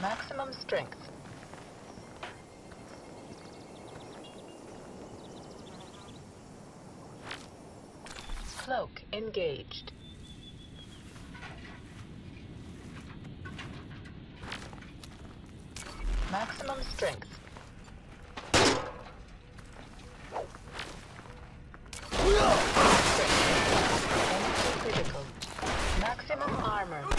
Maximum strength. Cloak engaged. Maximum strength. Maximum critical. Maximum armor.